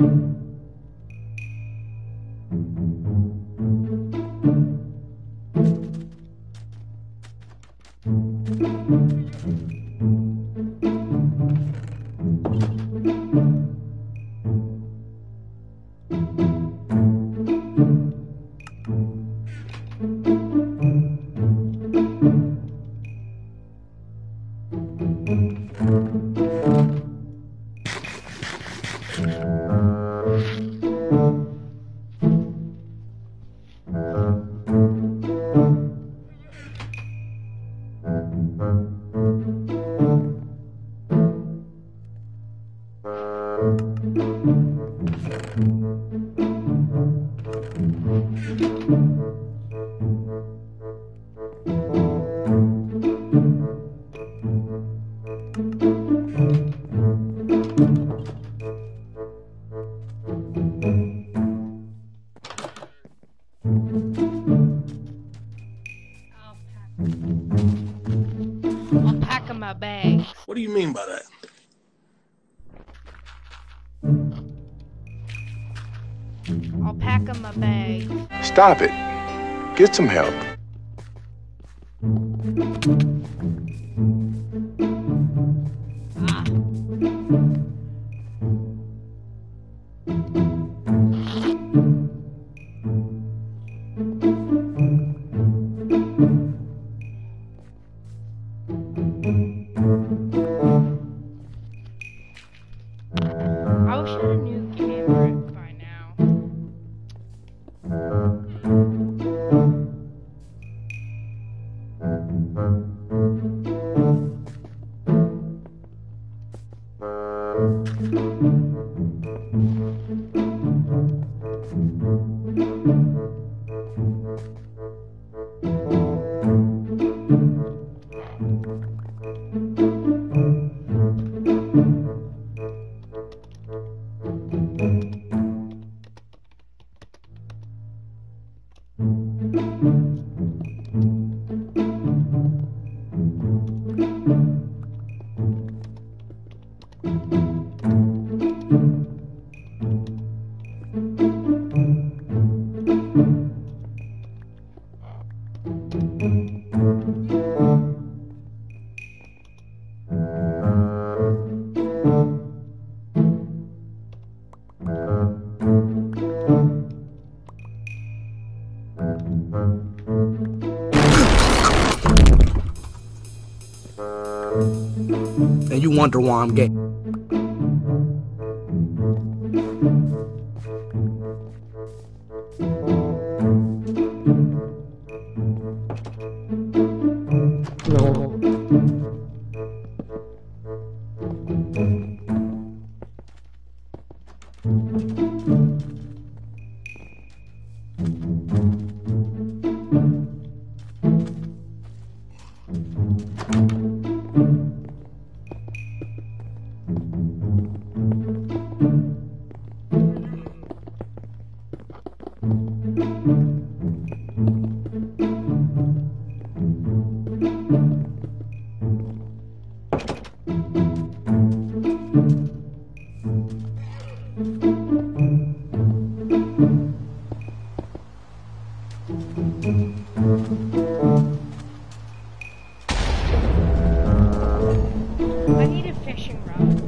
Thank you. I'm packing my bags. What do you mean by that? I'll pack in my bags. Stop it. Get some help. New camera by now. And you wonder why I'm gay. I need a fishing rod.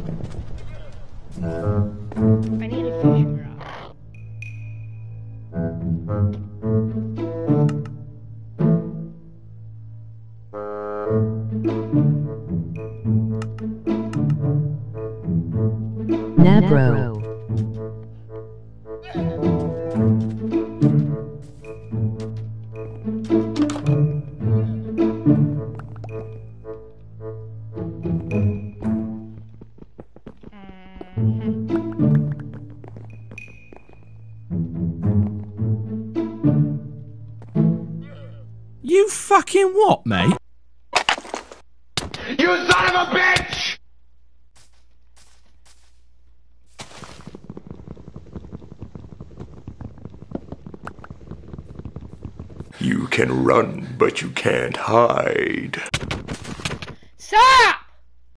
I need a fishing rod. Nebro. You fucking what, mate? You son of a bitch! You can run, but you can't hide. Stop!